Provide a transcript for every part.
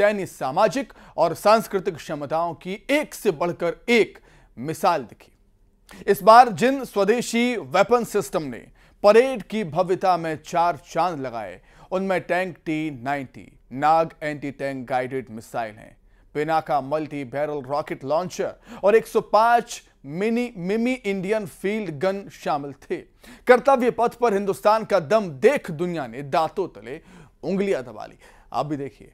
सैन्य, सामाजिक और सांस्कृतिक क्षमताओं की एक से बढ़कर एक मिसाल दिखी। इस बार जिन स्वदेशी वेपन सिस्टम ने परेड की भव्यता में चार चाँद लगाए, उनमें tank T ninety Nag anti tank guided missile हैं, Pinaka multi barrel rocket launcher और 105 मिनी मिमी इंडियन फ़ील्ड गन शामिल थे। कर्तव्य पथ पर हिंदुस्तान का दम देख दुनिया ने दांतों तले उंगलियाँ दबा ली। आप भी देखिए।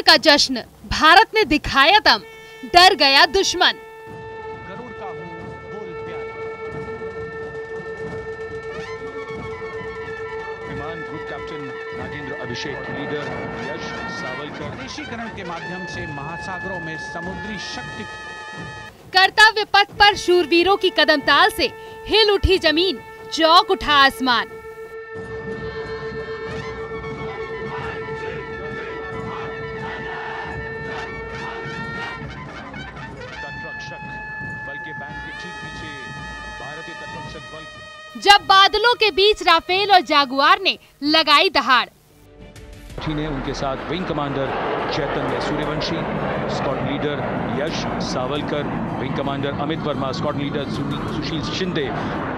गणतंत्र का जश्न। भारत ने दिखाया दम। डर गया दुश्मन। विमान group captain Nagendra Abhishek leader Yash Savalkar. देशीकरण के माध्यम से महासागरों में समुद्री शक्ति। कर्तव्य पथ पर शूरवीरों की कदम ताल से हिल उठी ज़मीन चौक उठा आसमान। जब बादलों के बीच राफेल और जागुआर ने लगाई दहाड़ ने उनके साथ wing commander Chaitanya Suryavanshi squad leader Yash Savalkar wing commander Amit Verma squad leader Sushil Shinde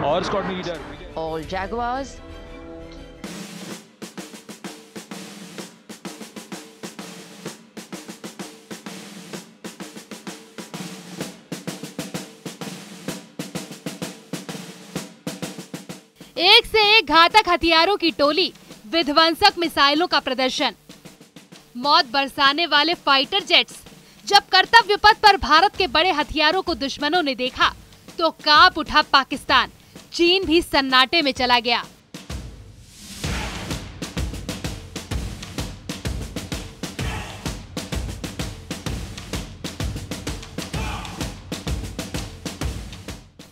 और squad leader all all Jaguars. घातक हथियारों की टोली, विध्वंसक मिसाइलों का प्रदर्शन। मौत बरसाने वाले फाइटर जेट्स, जब कर्तव्य पथ पर भारत के बड़े हथियारों को दुश्मनों ने देखा तो काँप उठा पाकिस्तान। चीन भी सन्नाटे में चला गया।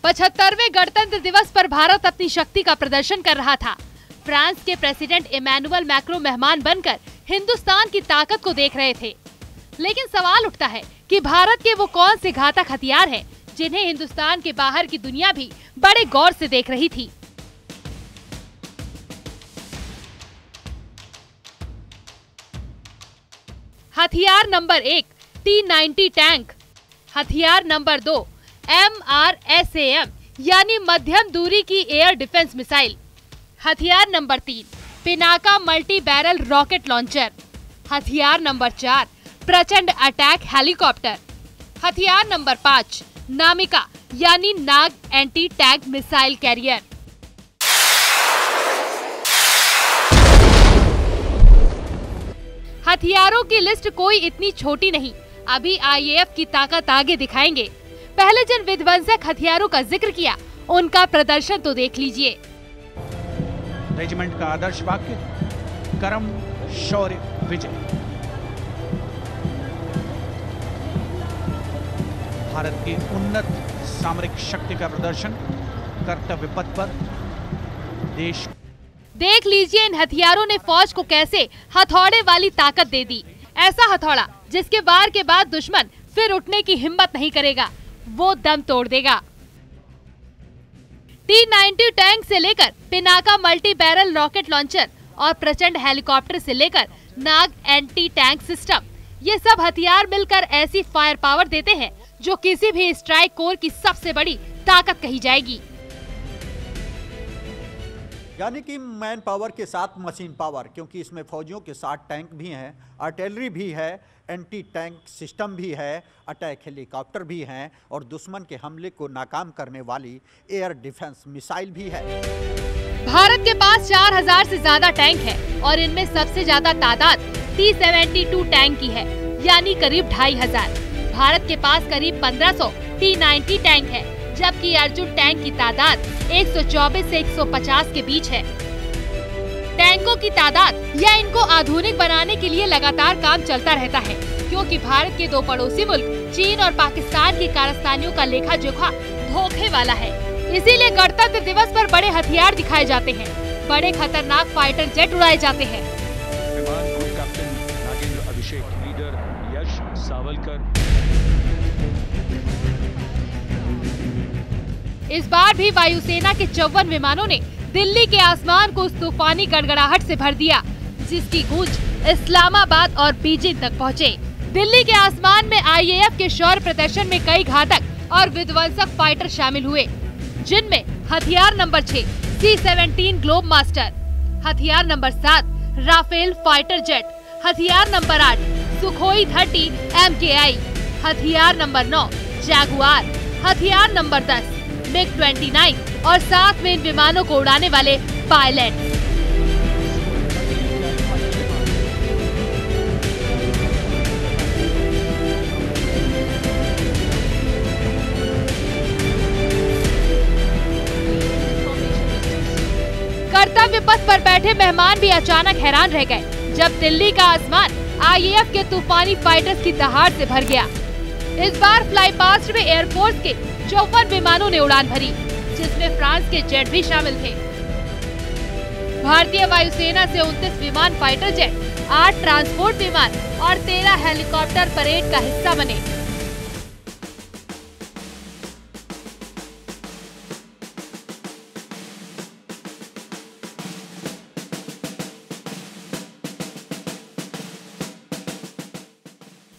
पचहत्तरवे गणतंत्र दिवस पर भारत अपनी शक्ति का प्रदर्शन कर रहा था। फ्रांस के प्रेसिडेंट इमैनुअल मैक्रो मेहमान बनकर हिंदुस्तान की ताकत को देख रहे थे। लेकिन सवाल उठता है कि भारत के वो कौन से घातक हथियार हैं, जिन्हें हिंदुस्तान के बाहर की दुनिया भी बड़े गौर से देख रही थी। हथियार नंबर एक टी नाइन्टी टैंक। हथियार नंबर दो M R S A M यानी मध्यम दूरी की एयर डिफेंस मिसाइल। हथियार नंबर तीन, Pinaka multi barrel rocket launcher. हथियार नंबर चार, प्रचंड अटैक हेलीकॉप्टर। हथियार नंबर पाँच, नामिका, यानी Nag anti tank missile carrier. हथियारों की लिस्ट कोई इतनी छोटी नहीं। अभी आईएएफ की ताकत आगे दिखाएँगे। पहले जिन विध्वंसक हथियारों का ज़िक्र किया। उनका प्रदर्शन तो देख लीजिए। रेजिमेंट का आदर्श वाक्य कर्म शौर्य विजय। भारत की उन्नत सामरिक शक्ति का प्रदर्शन कर्तव्य पथ पर देश देख लीजिए इन हथियारों ने फौज को कैसे हथौड़े वाली ताकत दे दी। ऐसा हथौड़ा जिसके वार के बाद दुश्मन फिर उठने की हिम्मत नहीं करेगा। वो दम तोड़ देगा। टी नाइन्टी टैंक से लेकर Pinaka multi barrel rocket launcher और प्रचंड हेलीकॉप्टर से लेकर नाग एंटी टैंक सिस्टम ये सब हथियार मिलकर ऐसी फायर पावर देते हैं, जो किसी भी स्ट्राइक कोर की सबसे बड़ी ताकत कही जाएगी। यानी कि मैन पावर के साथ मशीन पावर क्योंकि इसमें फौजियों के साथ टैंक भी हैं आर्टिलरी भी है एंटी टैंक सिस्टम भी है अटैक हेलीकॉप्टर भी हैं, और दुश्मन के हमले को नाकाम करने वाली एयर डिफेंस मिसाइल भी है। भारत के पास 4000 से ज़्यादा टैंक है, और इनमें सबसे ज़्यादा तादाद टी सेवेंटी टू टैंक की है, यानी करीब ढाई हज़ार। भारत के पास करीब 1500 टी नाइन्टी टैंक है। जबकि अर्जुन टैंक की तादाद 124 से 150 के बीच है। टैंकों की तादाद या इनको आधुनिक बनाने के लिए लगातार काम चलता रहता है, क्योंकि भारत के दो पड़ोसी मुल्क, चीन और पाकिस्तान की कारस्तानियों का लेखा जोखा धोखे वाला है। इसीलिए गणतंत्र दिवस पर बड़े हथियार दिखाए जाते हैं। बड़े खतरनाक फाइटर जेट उड़ाए जाते हैं। इस बार भी वायुसेना के चौवन विमानों ने दिल्ली के आसमान को उस तूफानी गड़गड़ाहट से भर दिया, जिसकी गूंज इस्लामाबाद और बीजिंग तक पहुँचे। दिल्ली के आसमान में आईएएफ के शौर्य प्रदर्शन में कई घातक और विध्वंसक फाइटर शामिल हुए, जिनमें हथियार नंबर छह सी सेवेंटीन ग्लोब मास्टर, हथियार नंबर सात, राफेल फाइटर जेट, हथियार नंबर आठ, सुखोई थर्टी एम हथियार नंबर नौ, जैगुआर, हथियार नंबर दस मिग 29 और साथ में इन विमानों को उड़ाने वाले पायलट कर्तव्य पथ पर बैठे मेहमान भी अचानक हैरान रह गए, जब दिल्ली का आसमान आईएएफ के तूफानी फाइटर्स की दहाड़ से भर गया। इस बार फ्लाई पास्ट में एयरफोर्स के चौवन विमानों ने उड़ान भरी, जिसमें फ्रांस के जेट भी शामिल थे। भारतीय वायुसेना से 29 विमान फाइटर जेट, आठ ट्रांसपोर्ट विमान और 13 हेलीकॉप्टर परेड का हिस्सा बने।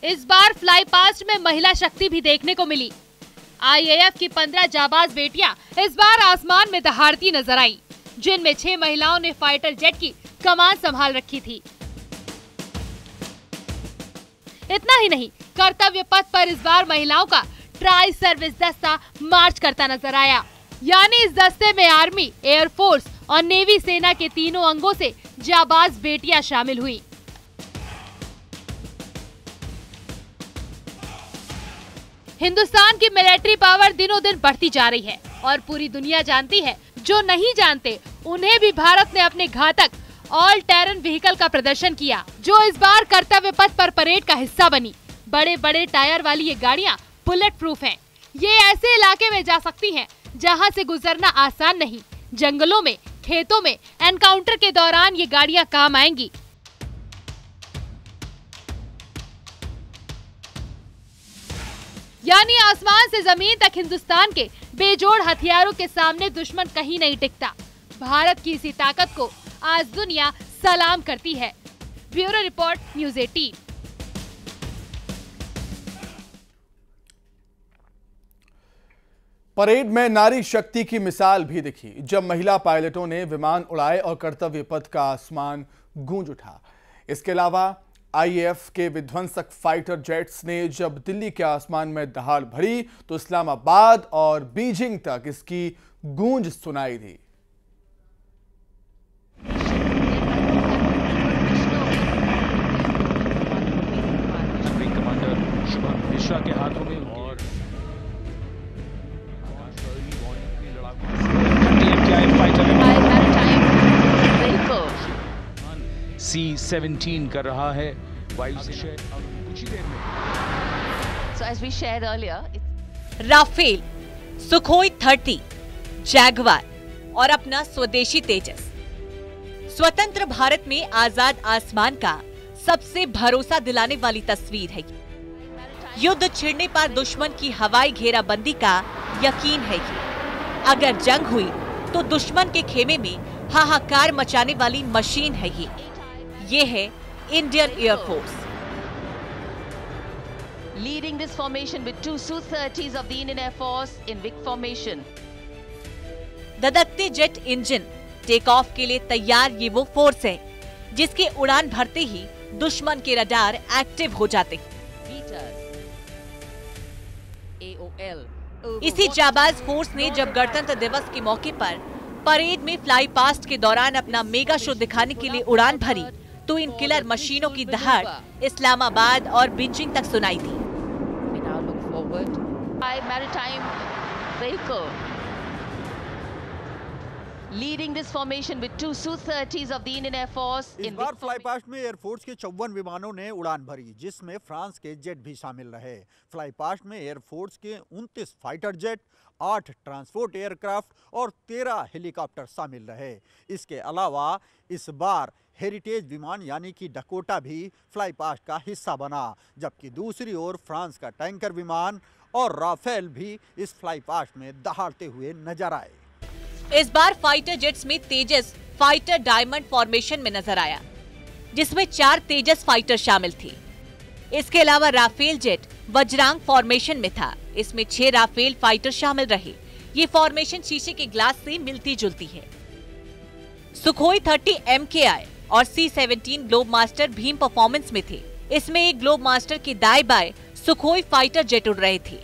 इस बार फ्लाई पास्ट में महिला शक्ति भी देखने को मिली। आईएएफ की पंद्रह जाबाज बेटियाँ इस बार आसमान में दहाड़ती नज़र आई, जिनमें छह महिलाओं ने फाइटर जेट की कमान संभाल रखी थी। इतना ही नहीं, कर्तव्य पथ पर इस बार महिलाओं का ट्राई सर्विस दस्ता मार्च करता नज़र आया। यानी इस दस्ते में आर्मी एयरफोर्स और नेवी सेना के तीनों अंगों से जाबाज बेटियाँ शामिल हुई। हिंदुस्तान की मिलिट्री पावर दिनों दिन बढ़ती जा रही है और पूरी दुनिया जानती है, जो नहीं जानते, उन्हें भी भारत ने अपने घातक ऑल टेरन व्हीकल का प्रदर्शन किया, जो इस बार कर्तव्य पथ पर परेड का हिस्सा बनी। बड़े बड़े टायर वाली ये गाड़ियाँ बुलेट प्रूफ है। ये ऐसे इलाके में जा सकती है, जहाँ से गुजरना आसान नहीं। जंगलों में, खेतों में एनकाउंटर के दौरान ये गाड़ियाँ काम आएँगी। यानी आसमान से ज़मीन तक हिंदुस्तान के बेजोड़ हथियारों के सामने दुश्मन कहीं नहीं टिकता। भारत की इसी ताकत को आज दुनिया सलाम करती है। Bureau report, news eighteen. Parade में नारी शक्ति की मिसाल भी दिखी। जब महिला पायलटों ने विमान उड़ाए और कर्तव्य पथ का आसमान गूंज उठा। इसके अलावा आईएएफ के विध्वंसक फाइटर जेट्स ने जब दिल्ली के आसमान में दहाड़ भरी तो इस्लामाबाद और बीजिंग तक इसकी गूंज सुनाई दी। मिश्रा के हाथों में और सी सेवनटीन कर रहा है। ही राफेल सुखोई थर्टी जैगवार और अपना स्वदेशी तेजस। स्वतंत्र भारत में आज़ाद आसमान का सबसे भरोसा दिलाने वाली तस्वीर है युद्ध छिड़ने पर दुश्मन की हवाई घेराबंदी का यकीन है ये। अगर जंग हुई तो दुश्मन के खेमे में हाहाकार मचाने वाली मशीन है ये। ये है Indian air force leading this formation with two Su-30s of the Indian Air Force in Vic formation. धधकते जेट इंजन टेक ऑफ़ के लिए तैयार ये वो फोर्स है जिसके उड़ान भरते ही दुश्मन के रडार एक्टिव हो जाते. इसी जाबाज फोर्स ने जब गणतंत्र दिवस के मौके पर परेड में फ्लाई पास्ट के दौरान अपना मेगा शो दिखाने के लिए उड़ान भरी तो इन किलर मशीनों की दहाड़ इस्लामाबाद और बीजिंग तक सुनाई दी। Vehicle. leading this formation with two Su-30s of the Indian Air Force इस बार Vic फ्लाई पास्ट में एयरफोर्स के चौवन विमानों ने उड़ान भरी जिसमें फ्रांस के जेट भी शामिल रहे। फ्लाई पास्ट में एयरफोर्स के 29 फाइटर जेट आठ ट्रांसपोर्ट एयरक्राफ्ट और 13 हेलीकॉप्टर शामिल रहे। इसके अलावा इस बार हेरिटेज विमान यानी कि डकोटा भी फ्लाई पास्ट का हिस्सा बना, जबकि दूसरी ओर फ्रांस का टैंकर विमान और राफेल भी इस फ्लाई पास्ट में दहाड़ते हुए नज़र आए। इस बार फाइटर जेट्स में तेजस फाइटर डायमंड फॉर्मेशन में नज़र आया, जिसमें चार तेजस फाइटर शामिल थे। इसके अलावा राफेल जेट वज्रांग फॉर्मेशन में था। इसमें छह राफेल फाइटर शामिल रहे। ये फॉर्मेशन शीशे के ग्लास से मिलती जुलती है। सुखोई 30 एम और C seventeen Globemaster Bheem performance में थे। इसमें एक ग्लोब मास्टर की दाएँ बाएँ सुखोई फाइटर जेट उड़ रहे थे।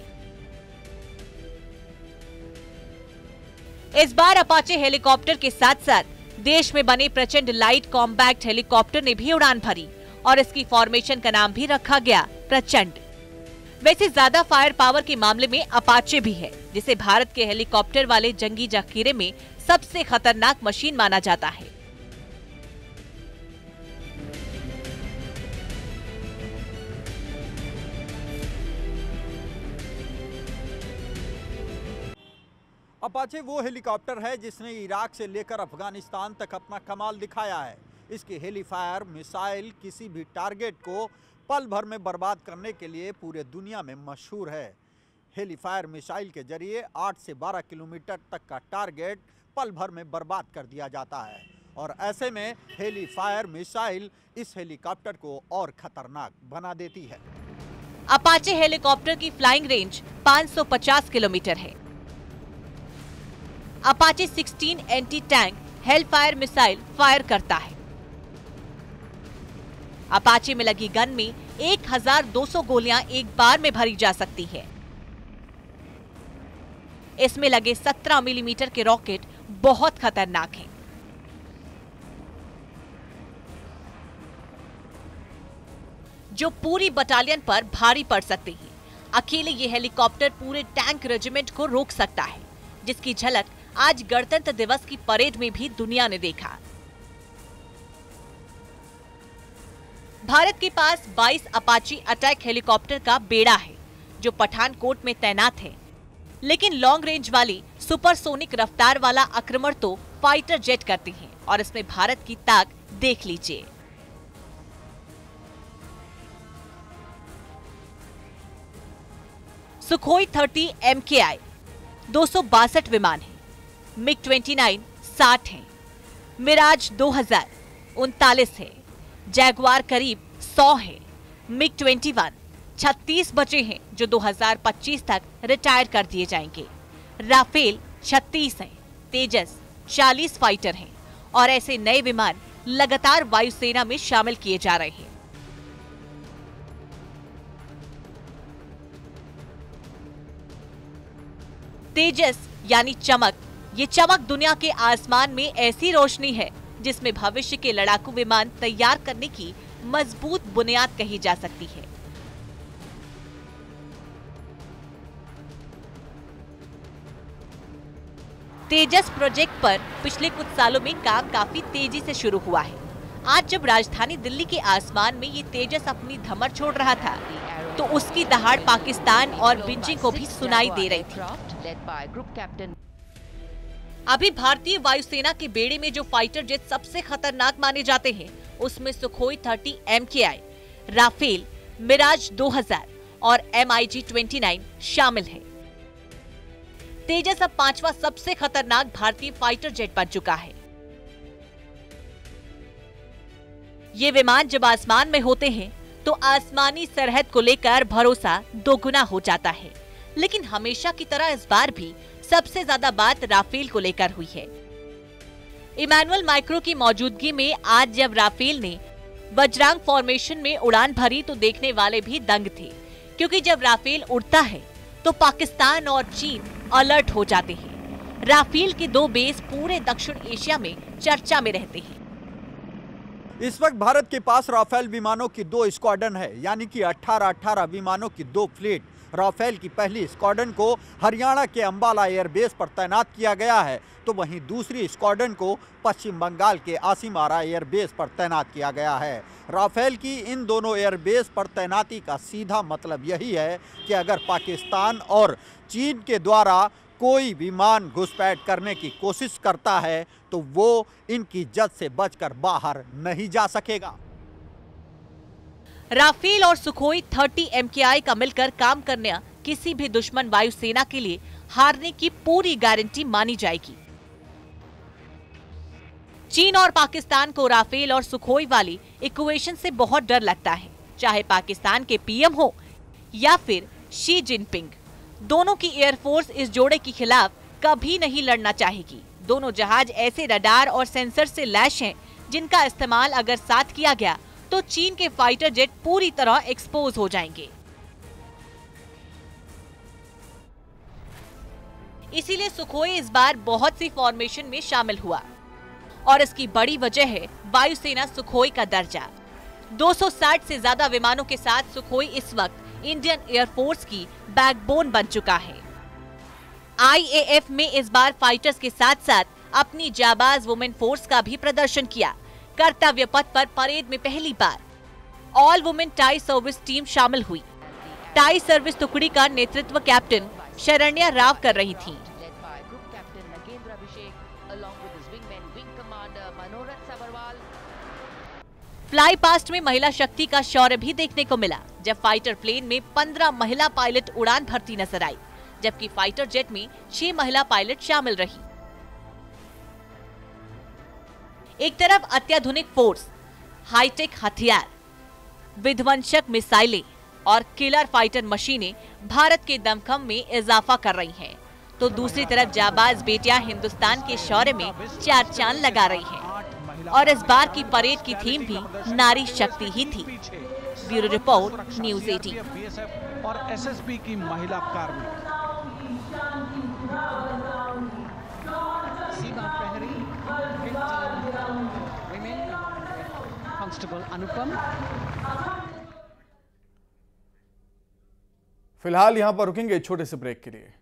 इस बार अपाचे हेलीकॉप्टर के साथ साथ देश में बने प्रचंड लाइट कॉम्पैक्ट हेलीकॉप्टर ने भी उड़ान भरी और इसकी फॉर्मेशन का नाम भी रखा गया, प्रचंड। वैसे ज़्यादा फायर पावर के मामले में अपाचे भी है, जिसे भारत के हेलीकॉप्टर वाले जंगी जखीरे में सबसे खतरनाक मशीन माना जाता है। अपाचे वो हेलीकॉप्टर है जिसने इराक से लेकर अफ़गानिस्तान तक अपना कमाल दिखाया है। इसकी हेलीफायर, मिसाइल, किसी भी टारगेट को पल भर में बर्बाद करने के लिए पूरे दुनिया में मशहूर है। हेलीफायर, मिसाइल के ज़रिए 8 से 12 किलोमीटर तक का टारगेट पल भर में बर्बाद कर दिया जाता है। और ऐसे में हेलीफायर, मिसाइल इस हेलीकॉप्टर को और खतरनाक बना देती है। अपाचे हेलीकॉप्टर की फ्लाइंग रेंज 550 किलोमीटर है। Apache 16 anti tank Hellfire missile fire करता है। अपाचे में लगी गन में 1200 गोलियाँ एक बार में भरी जा सकती है। इसमें लगे 17 मिलीमीटर के रॉकेट बहुत खतरनाक हैं। जो पूरी बटालियन पर भारी पड़ सकती है। अकेले ये हेलीकॉप्टर पूरे टैंक रेजिमेंट को रोक सकता है, जिसकी झलक आज गणतंत्र दिवस की परेड में भी दुनिया ने देखा। भारत के पास 22 अपाची अटैक हेलीकॉप्टर का बेड़ा है, जो पठानकोट में तैनात है। लेकिन लॉन्ग रेंज वाली सुपरसोनिक रफ्तार वाला आक्रमण तो फाइटर जेट करते हैं और इसमें भारत की ताक देख लीजिए। सुखोई 30 एम के आई, दो सौ बासठ विमान है। मिग 29 60 है। मिराज 2000 उनतालीस है। जैगवार करीब 100 है। मिग 21 36 बचे हैं, जो 2025 तक रिटायर कर दिए जाएँगे। राफेल 36 हैं। तेजस 40 फाइटर हैं और ऐसे नए विमान लगातार वायुसेना में शामिल किए जा रहे हैं। तेजस यानी चमक ये चमक दुनिया के आसमान में ऐसी रोशनी है, जिसमें भविष्य के लड़ाकू विमान तैयार करने की मज़बूत बुनियाद कही जा सकती है। तेजस प्रोजेक्ट पर पिछले कुछ सालों में काम काफ़ी तेज़ी से शुरू हुआ है। आज जब राजधानी दिल्ली के आसमान में ये तेजस अपनी धमर छोड़ रहा था तो उसकी दहाड़ पाकिस्तान और बिंजिंग को भी सुनाई दे रही थी। अभी भारतीय वायुसेना के बेड़े में जो फाइटर जेट सबसे खतरनाक माने जाते हैं, उसमें सुखोई 30 एमकेआई राफेल मिराज 2000 और एम आई जी शामिल है। तेजस अब पांचवा सबसे खतरनाक भारतीय फाइटर जेट बन चुका है। ये विमान जब आसमान में होते हैं तो आसमानी सरहद को लेकर भरोसा दोगुना हो जाता है। लेकिन हमेशा की तरह इस बार भी सबसे ज़्यादा बात राफेल को लेकर हुई है। इमानुअल माइक्रो की मौजूदगी में आज जब राफेल ने वज्रांग फॉर्मेशन में उड़ान भरी तो देखने वाले भी दंग थे, क्योंकि जब राफेल उड़ता है तो पाकिस्तान और चीन अलर्ट हो जाते हैं। राफेल के दो बेस पूरे दक्षिण एशिया में चर्चा में रहते हैं। इस वक्त भारत के पास राफेल विमानों की दो स्क्वाडन है, यानी कि 18-18 विमानों की दो फ्लीट राफेल की पहली स्क्वाडन को हरियाणा के अंबाला एयरबेस पर तैनात किया गया है। तो वहीं दूसरी स्क्वाडन को पश्चिम बंगाल के आसिमारा एयरबेस पर तैनात किया गया है। राफेल की इन दोनों एयरबेस पर तैनाती का सीधा मतलब यही है कि अगर पाकिस्तान और चीन के द्वारा कोई विमान घुसपैठ करने की कोशिश करता है तो वो इनकी जद से बचकर बाहर नहीं जा सकेगा। राफेल और सुखोई 30 एमकेआई का मिलकर काम करने किसी भी दुश्मन वायुसेना के लिए हारने की पूरी गारंटी मानी जाएगी। चीन और पाकिस्तान को राफेल और सुखोई वाली इक्वेशन से बहुत डर लगता है, चाहे पाकिस्तान के पीएम हो या फिर शी जिनपिंग। दोनों की एयरफोर्स इस जोड़े के खिलाफ कभी नहीं लड़ना चाहेगी। दोनों जहाज़ ऐसे रडार और सेंसर से लैश हैं जिनका इस्तेमाल अगर साथ किया गया तो चीन के फाइटर जेट पूरी तरह एक्सपोज हो जाएँगे। इसीलिए सुखोई इस बार बहुत सी फॉर्मेशन में शामिल हुआ। और इसकी बड़ी वजह है वायुसेना सुखोई का दर्जा। 260 से ज़्यादा विमानों के साथ सुखोई इस वक्त इंडियन एयरफोर्स की बैकबोन बन चुका है। आईएएफ में इस बार फाइटर्स के साथ साथ अपनी जाबाज वुमेन फोर्स का भी प्रदर्शन किया। कर्तव्य पथ पर परेड में पहली बार। All women tri service team शामिल हुई। टाई सर्विस टुकड़ी का नेतृत्व कैप्टन शरण्या राव कर रही थी. फ्लाई पास्ट में महिला शक्ति का शौर्य भी देखने को मिला जब फाइटर प्लेन में 15 महिला पायलट उड़ान भरती नज़र आई जबकि फाइटर जेट में 6 महिला पायलट शामिल रही। एक तरफ़ अत्याधुनिक फोर्स हाईटेक हथियार विध्वंसक मिसाइलें और किलर फाइटर मशीनें भारत के दमखम में इजाफा कर रही हैं, तो दूसरी तरफ़ जाबाज बेटियाँ हिंदुस्तान के शौर्य में चार चाँद लगा रही हैं। और इस बार की परेड की थीम भी नारी शक्ति ही थी। ब्यूरो रिपोर्ट न्यूज़ 18 बीएसएफ और एसएसबी की महिला कार्मिक। कांस्टेबल अनुपम फ़िलहाल यहाँ पर रुकेंगे छोटे से ब्रेक के लिए।